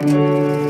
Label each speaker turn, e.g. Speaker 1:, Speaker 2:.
Speaker 1: Música